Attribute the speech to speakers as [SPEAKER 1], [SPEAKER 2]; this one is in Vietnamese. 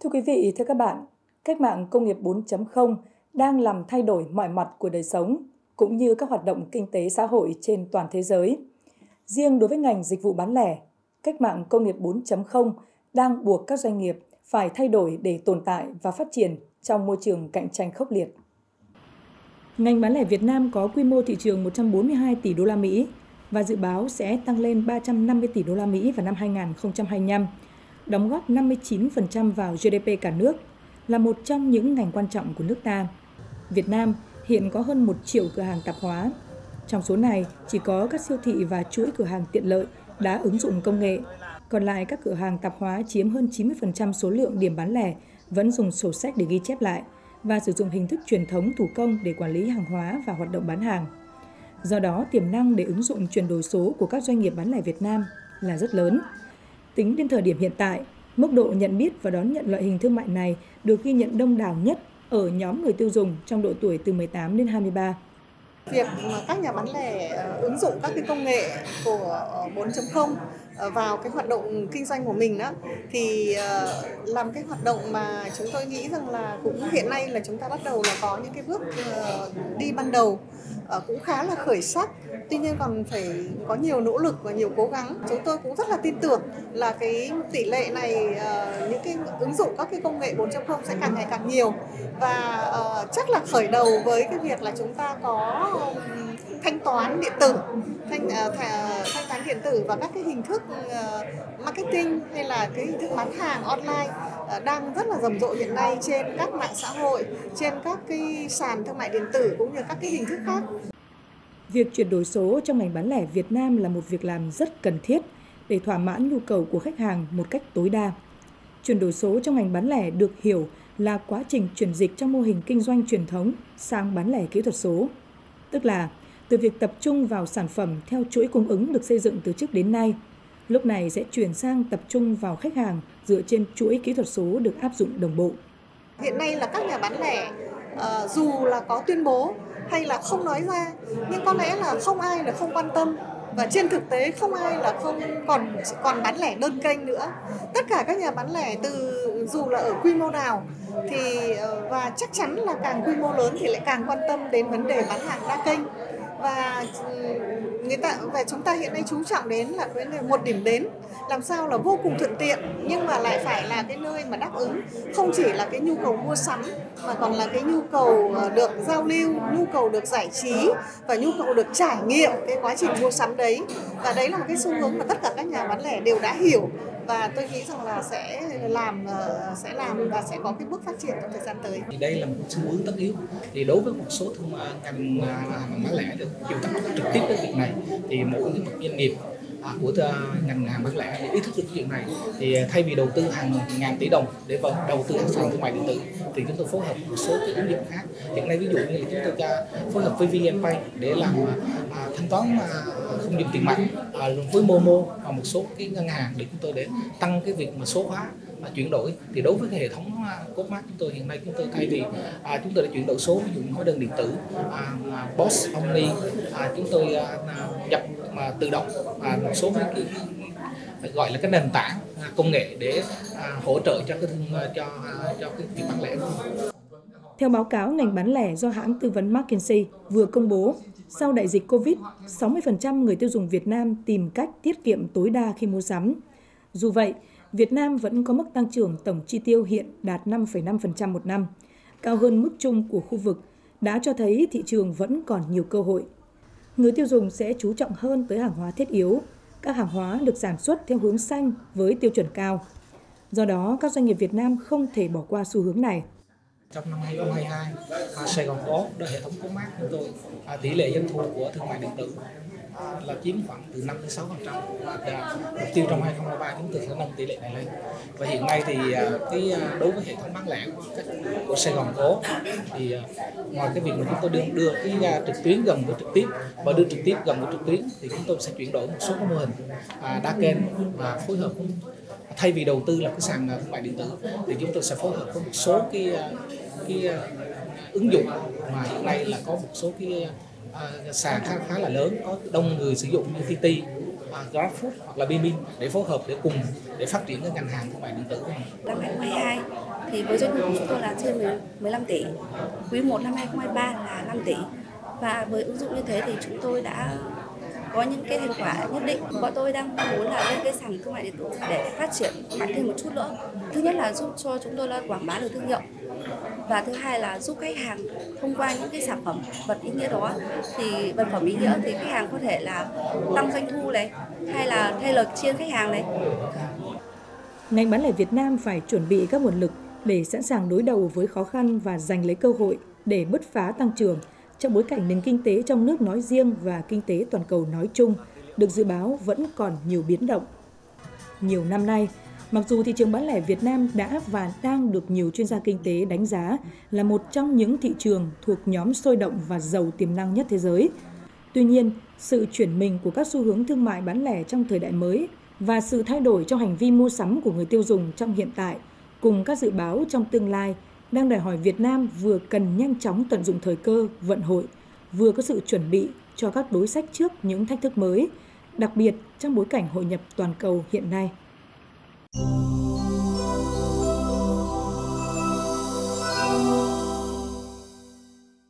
[SPEAKER 1] Thưa quý vị, thưa các bạn, cách mạng công nghiệp 4.0 đang làm thay đổi mọi mặt của đời sống cũng như các hoạt động kinh tế xã hội trên toàn thế giới. Riêng đối với ngành dịch vụ bán lẻ, cách mạng công nghiệp 4.0 đang buộc các doanh nghiệp phải thay đổi để tồn tại và phát triển trong môi trường cạnh tranh khốc liệt. Ngành bán lẻ Việt Nam có quy mô thị trường 142 tỷ đô la Mỹ và dự báo sẽ tăng lên 350 tỷ đô la Mỹ vào năm 2025, đóng góp 59% vào GDP cả nước, là một trong những ngành quan trọng của nước ta. Việt Nam hiện có hơn 1 triệu cửa hàng tạp hóa. Trong số này, chỉ có các siêu thị và chuỗi cửa hàng tiện lợi đã ứng dụng công nghệ. Còn lại các cửa hàng tạp hóa chiếm hơn 90% số lượng điểm bán lẻ vẫn dùng sổ sách để ghi chép lại và sử dụng hình thức truyền thống thủ công để quản lý hàng hóa và hoạt động bán hàng. Do đó, tiềm năng để ứng dụng chuyển đổi số của các doanh nghiệp bán lẻ Việt Nam là rất lớn. Tính đến thời điểm hiện tại, mức độ nhận biết và đón nhận loại hình thương mại này được ghi nhận đông đảo nhất ở nhóm người tiêu dùng trong độ tuổi từ 18 đến 23.
[SPEAKER 2] Việc mà các nhà bán lẻ ờ, ứng dụng các cái công nghệ của 4.0 Ờ, vào cái hoạt động kinh doanh của mình đó thì ờ, làm cái hoạt động mà chúng tôi nghĩ rằng là cũng hiện nay là chúng ta bắt đầu là có những cái bước ờ, đi ban đầu cũng khá là khởi sắc. Tuy nhiên còn phải có nhiều nỗ lực và nhiều cố gắng. Chúng tôi cũng rất là tin tưởng là cái tỷ lệ này những cái ứng dụng các cái công nghệ 4.0 sẽ càng ngày càng nhiều. Và chắc là khởi đầu với cái việc là chúng ta có thanh toán điện tử thanh uh, thanh điện tử và các cái hình thức uh, marketing hay là cái hình thức bán hàng online uh, đang rất là rầm rộ hiện nay trên các mạng xã hội trên các cái sàn thương mại điện tử cũng như các cái hình thức khác
[SPEAKER 1] Việc chuyển đổi số trong ngành bán lẻ Việt Nam là một việc làm rất cần thiết để thỏa mãn nhu cầu của khách hàng một cách tối đa. Chuyển đổi số trong ngành bán lẻ được hiểu là quá trình chuyển dịch trong mô hình kinh doanh truyền thống sang bán lẻ kỹ thuật số. Tức là từ việc tập trung vào sản phẩm theo chuỗi cung ứng được xây dựng từ trước đến nay, lúc này sẽ chuyển sang tập trung vào khách hàng dựa trên chuỗi kỹ thuật số được áp dụng đồng bộ.
[SPEAKER 2] Hiện nay là các nhà bán lẻ ờ, dù là có tuyên bố hay là không nói ra nhưng có lẽ là không ai là không quan tâm. Và trên thực tế không ai là không còn còn bán lẻ đơn kênh nữa. Tất cả các nhà bán lẻ từ dù là ở quy mô nào thì ờ, và chắc chắn là càng quy mô lớn thì lại càng quan tâm đến vấn đề bán hàng đa kênh và ừ, người ta, và chúng ta hiện nay chú trọng đến là cái một điểm đến, làm sao là vô cùng thuận tiện, nhưng mà lại phải là cái nơi mà đáp ứng, không chỉ là cái nhu cầu mua sắm mà còn là cái nhu cầu ờ, được giao lưu, nhu cầu được giải trí và nhu cầu được trải nghiệm cái quá trình mua sắm đấy và đấy là một cái xu hướng mà tất cả các nhà bán lẻ đều đã hiểu và tôi nghĩ rằng là sẽ làm ờ, sẽ làm và sẽ có cái bước phát triển trong thời gian tới.
[SPEAKER 3] Thì đây là một xu hướng tất yếu. Thì đối với một số thương ngành à, hàng bán lẻ được chịu tác động trực tiếp đến việc này, thì mỗi một doanh nghiệp À, của ngành hàng bán lẻ. Để ý thức được chuyện này thì à, thay vì đầu tư hàng ngàn tỷ đồng để vào đầu tư các sàn thương mại điện tử thì chúng tôi phối hợp một số cái ứng dụng khác. Hiện nay ví dụ như là chúng tôi phối hợp với VNPay để làm à, à, thanh toán à, không dùng tiền mặt à, với Momo và một số cái ngân hàng để chúng tôi để tăng cái việc mà số hóa mà chuyển đổi. Thì đối với cái hệ thống cốt mát chúng tôi hiện nay chúng tôi thay vì à, chúng tôi đã chuyển đổi số ví dụ như hóa đơn điện tử à, Boss Omni à, chúng tôi à, nhập à, tự động và một số cái, cái, cái gọi là cái nền tảng à, công nghệ để à, hỗ trợ cho cái à, cho à, cho cái việc bán lẻ.
[SPEAKER 1] Theo báo cáo ngành bán lẻ do hãng tư vấn McKinsey vừa công bố, sau đại dịch Covid, 60% người tiêu dùng Việt Nam tìm cách tiết kiệm tối đa khi mua sắm. Dù vậy, Việt Nam vẫn có mức tăng trưởng tổng chi tiêu hiện đạt 5,5% một năm, cao hơn mức chung của khu vực, đã cho thấy thị trường vẫn còn nhiều cơ hội. Người tiêu dùng sẽ chú trọng hơn tới hàng hóa thiết yếu, các hàng hóa được sản xuất theo hướng xanh với tiêu chuẩn cao. Do đó, các doanh nghiệp Việt Nam không thể bỏ qua xu hướng này.
[SPEAKER 3] Trong năm 2022, à, Sài Gòn có hệ thống có mát của tôi tỷ lệ doanh thu của thương mại điện tử là chiếm khoảng từ 5 đến 6 phần trăm và mục tiêu trong 2023 chúng tôi sẽ nâng tỷ lệ này lên. Và hiện nay thì à, cái à, đối với hệ thống bán lẻ của, của Sài Gòn cố thì à, ngoài cái việc mà chúng tôi đưa đưa cái trực tuyến gần với trực tiếp và đưa trực tiếp gần với trực tuyến thì chúng tôi sẽ chuyển đổi một số cái mô hình đa kênh và phối hợp thay vì đầu tư là cái sàn thương mại điện tử thì chúng tôi sẽ phối hợp với một số cái cái ứng dụng mà hiện nay là có một số cái uh, sàn khá khá là lớn có đông người sử dụng như TT, uh, à, GrabFood hoặc là Bimin để phối hợp để cùng để phát triển cái ngành hàng thương mại điện tử của mình.
[SPEAKER 4] Năm 2022 thì với doanh thu của chúng tôi là trên 15 tỷ, quý 1 năm 2023 là 5 tỷ và với ứng dụng như thế thì chúng tôi đã có những cái thành quả nhất định. Bọn tôi đang muốn là lên cái sàn thương mại điện tử để phát triển mạnh thêm một chút nữa. Thứ nhất là giúp cho chúng tôi là quảng bá được thương hiệu và thứ hai là giúp khách hàng thông qua những cái sản phẩm vật ý nghĩa đó thì vật phẩm ý nghĩa thì khách hàng có thể là tăng doanh thu này hay là thay lời chiên khách hàng này
[SPEAKER 1] ngành bán lẻ Việt Nam phải chuẩn bị các nguồn lực để sẵn sàng đối đầu với khó khăn và giành lấy cơ hội để bứt phá tăng trưởng trong bối cảnh nền kinh tế trong nước nói riêng và kinh tế toàn cầu nói chung được dự báo vẫn còn nhiều biến động. Nhiều năm nay, mặc dù thị trường bán lẻ Việt Nam đã và đang được nhiều chuyên gia kinh tế đánh giá là một trong những thị trường thuộc nhóm sôi động và giàu tiềm năng nhất thế giới. Tuy nhiên, sự chuyển mình của các xu hướng thương mại bán lẻ trong thời đại mới và sự thay đổi trong hành vi mua sắm của người tiêu dùng trong hiện tại cùng các dự báo trong tương lai đang đòi hỏi Việt Nam vừa cần nhanh chóng tận dụng thời cơ, vận hội, vừa có sự chuẩn bị cho các đối sách trước những thách thức mới, đặc biệt trong bối cảnh hội nhập toàn cầu hiện nay. Thank you.